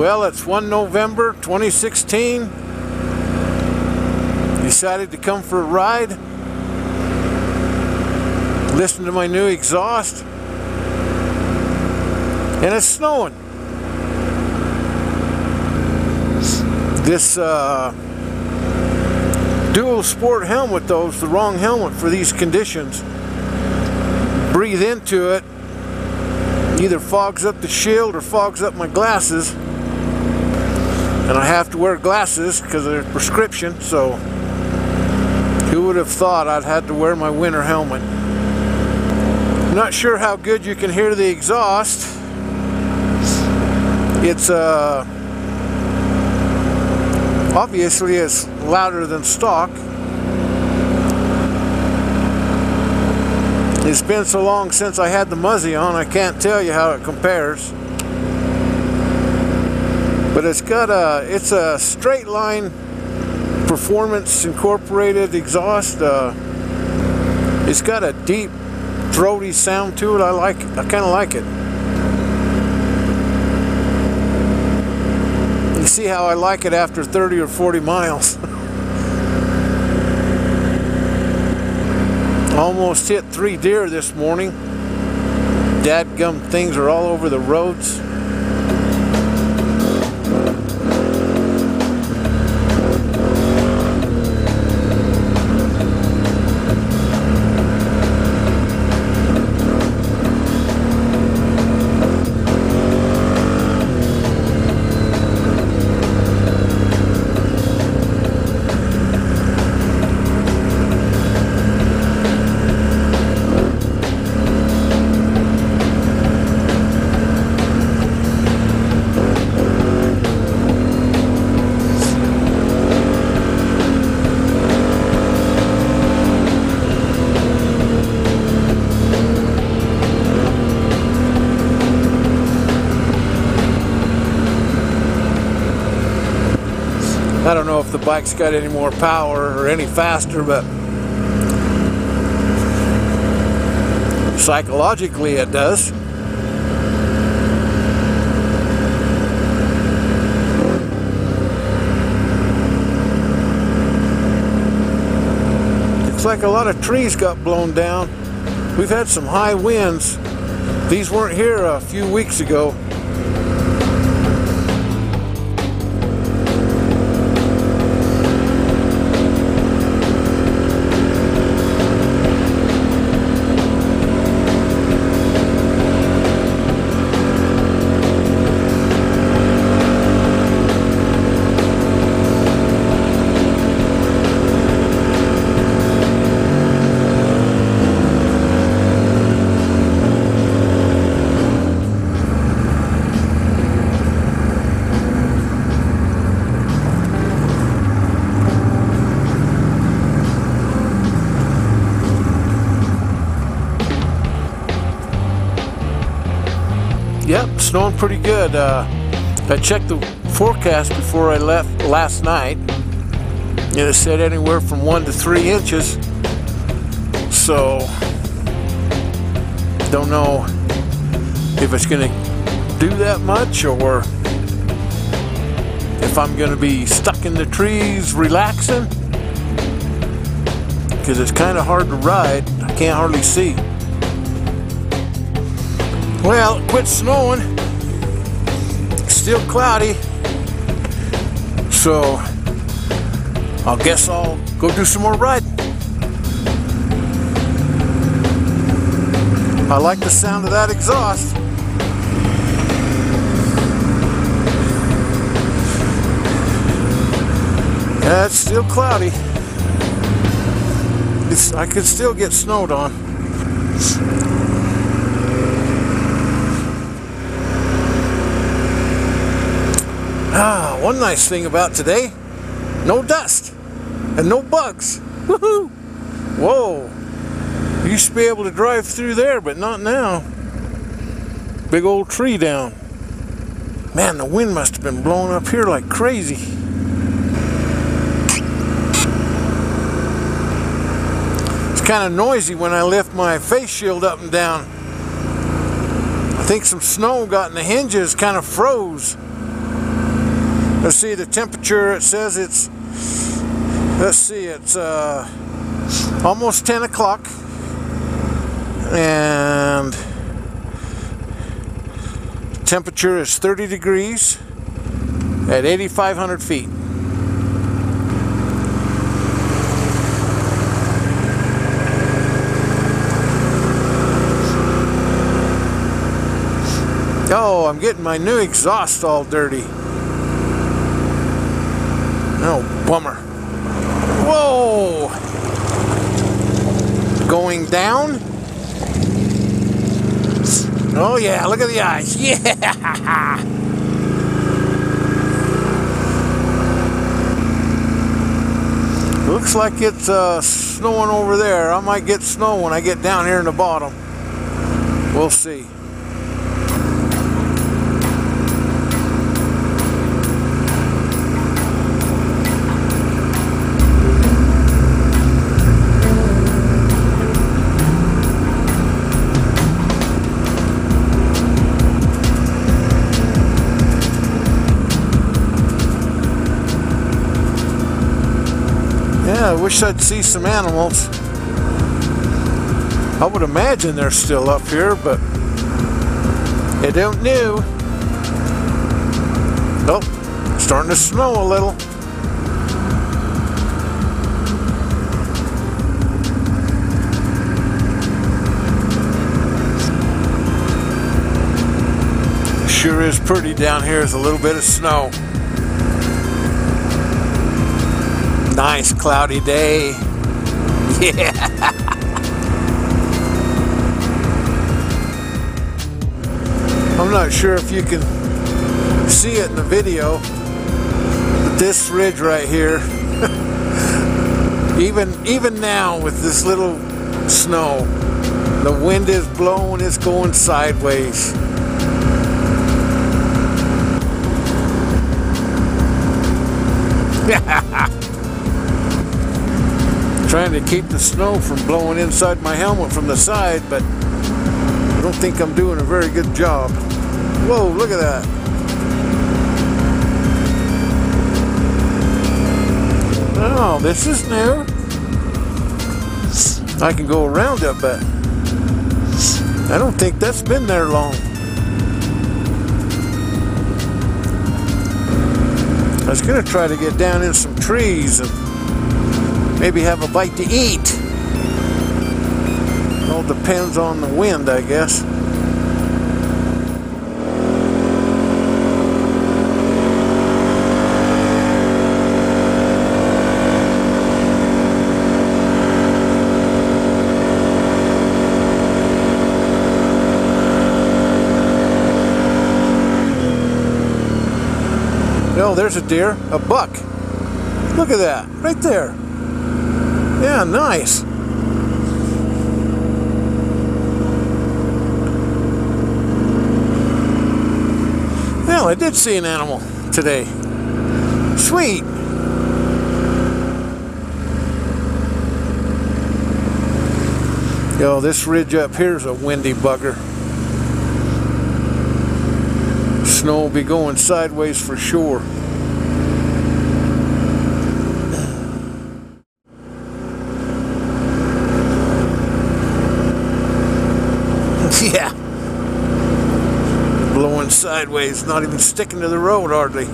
Well, it's 1 November 2016. Decided to come for a ride. Listen to my new exhaust. And it's snowing. This uh, dual sport helmet though is the wrong helmet for these conditions. Breathe into it, either fogs up the shield or fogs up my glasses. And I have to wear glasses because they're prescription, so who would have thought I'd had to wear my winter helmet? Not sure how good you can hear the exhaust. It's uh, obviously it's louder than stock. It's been so long since I had the Muzzy on, I can't tell you how it compares. But it's got a, it's a straight line performance incorporated exhaust. Uh, it's got a deep throaty sound to it. I like, I kind of like it. You see how I like it after 30 or 40 miles. Almost hit three deer this morning. Dadgum things are all over the roads. I don't know if the bike's got any more power or any faster, but psychologically it does. Looks like a lot of trees got blown down. We've had some high winds. These weren't here a few weeks ago. Yep, snowing pretty good. Uh, I checked the forecast before I left last night, and it said anywhere from one to three inches. So, don't know if it's going to do that much or if I'm going to be stuck in the trees relaxing because it's kind of hard to ride. I can't hardly see. Well, it quit snowing. Still cloudy. So, I guess I'll go do some more riding. I like the sound of that exhaust. Yeah, it's still cloudy. It's, I could still get snowed on. One nice thing about today, no dust and no bugs. Woohoo! Whoa! You used to be able to drive through there, but not now. Big old tree down. Man, the wind must have been blowing up here like crazy. It's kind of noisy when I lift my face shield up and down. I think some snow got in the hinges, kind of froze. Let's see the temperature. It says it's, let's see, it's uh, almost 10 o'clock. And temperature is 30 degrees at 8,500 feet. Oh, I'm getting my new exhaust all dirty. Oh, bummer. Whoa! Going down? Oh yeah, look at the eyes. Yeah! Looks like it's uh, snowing over there. I might get snow when I get down here in the bottom. We'll see. Wish I'd see some animals. I would imagine they're still up here, but I don't know. Oh, starting to snow a little. Sure is pretty down here a little bit of snow. Nice cloudy day. Yeah. I'm not sure if you can see it in the video, but this ridge right here, even even now with this little snow, the wind is blowing, it's going sideways. Keep the snow from blowing inside my helmet from the side, but I don't think I'm doing a very good job. Whoa, look at that. Oh, this is new. I can go around it, but I don't think that's been there long. I was to try to get down in some trees and maybe have a bite to eat. It all depends on the wind, I guess. Oh, there's a deer, a buck. Look at that, right there. Yeah, nice. Well, I did see an animal today. Sweet. Yo, this ridge up here is a windy bugger. Snow will be going sideways for sure. Yeah. Blowing sideways, not even sticking to the road hardly.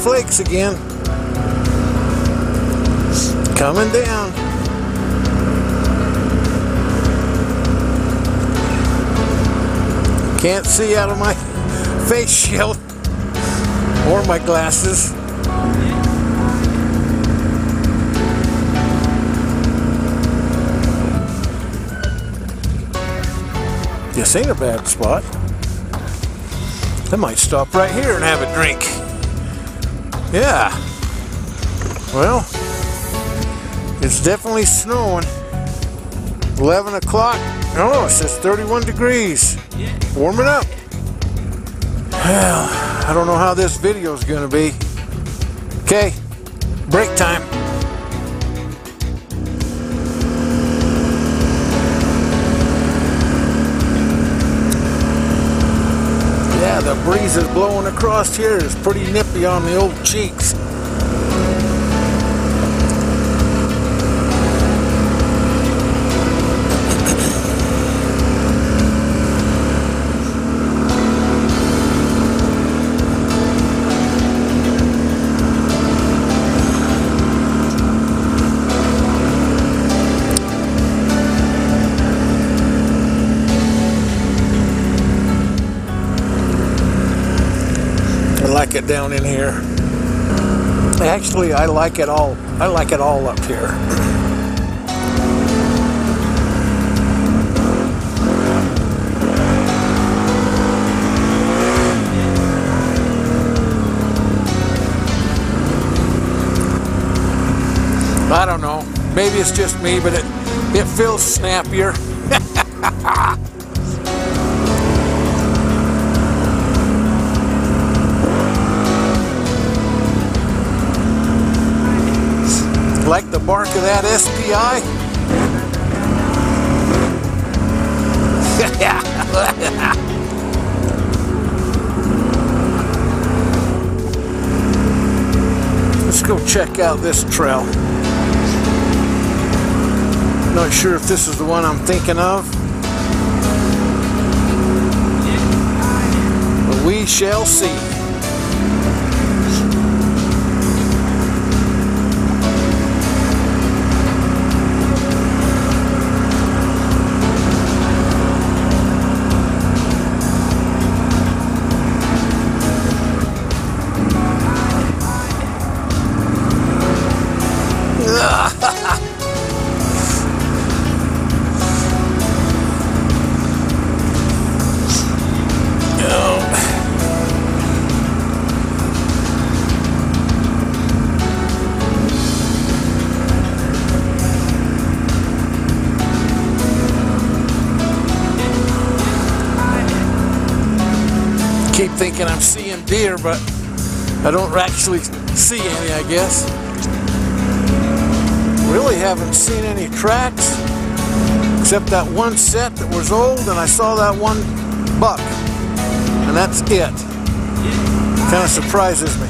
Flakes again. Coming down. Can't see out of my face shield or my glasses. This ain't a bad spot. I might stop right here and have a drink. Yeah. Well, it's definitely snowing. 11 o'clock. Oh, it says 31 degrees. Warming up. Well, I don't know how this video is going to be. Okay, break time. The breeze is blowing across here. It's pretty nippy on the old cheeks. Like it down in here. Actually, I like it all. I like it all up here. I don't know. Maybe it's just me, but it it feels snappier. bark of that SPI? Let's go check out this trail. Not sure if this is the one I'm thinking of. But we shall see. Thinking I'm seeing deer, but I don't actually see any, I guess. Really haven't seen any tracks, except that one set that was old, and I saw that one buck, and that's it. Kind of surprises me.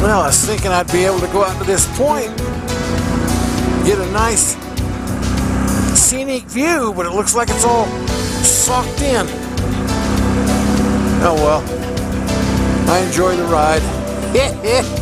Well, I was thinking I'd be able to go out to this point, get a nice scenic view, but it looks like it's all socked in. Oh well. I enjoy the ride.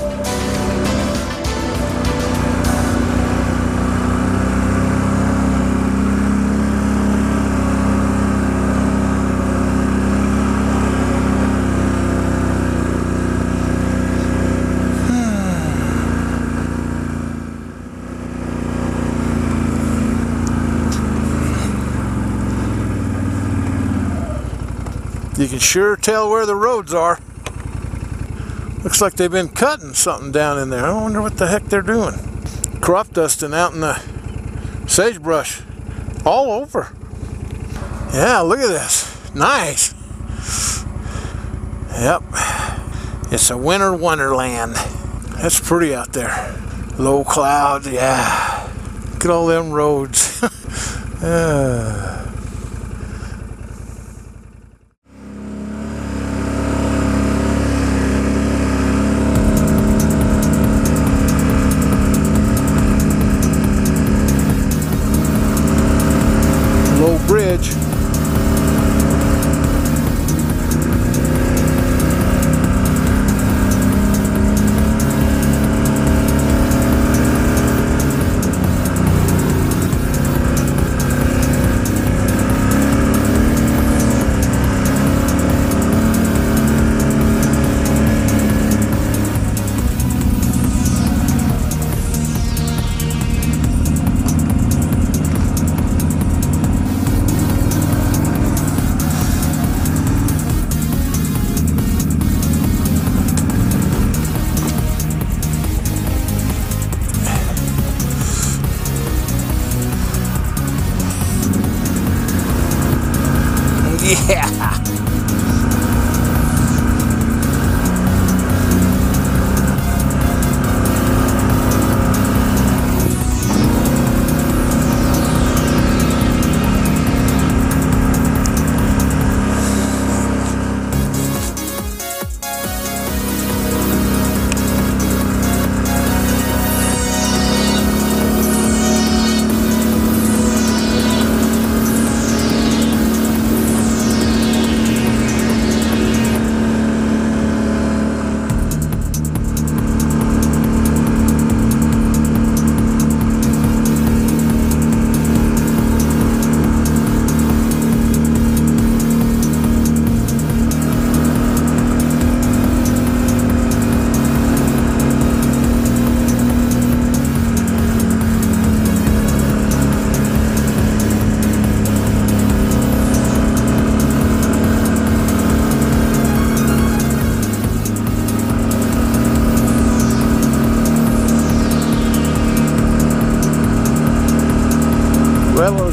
You can sure tell where the roads are. Looks like they've been cutting something down in there. I wonder what the heck they're doing. Crop dusting out in the sagebrush all over. Yeah, look at this. Nice. Yep. It's a winter wonderland. That's pretty out there. Low clouds, yeah. Look at all them roads. uh.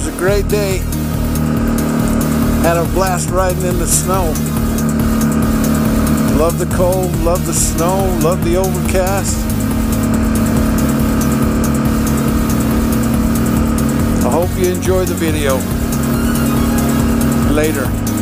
A great day. Had a blast riding in the snow. Love the cold, love the snow, love the overcast. I hope you enjoy the video. Later.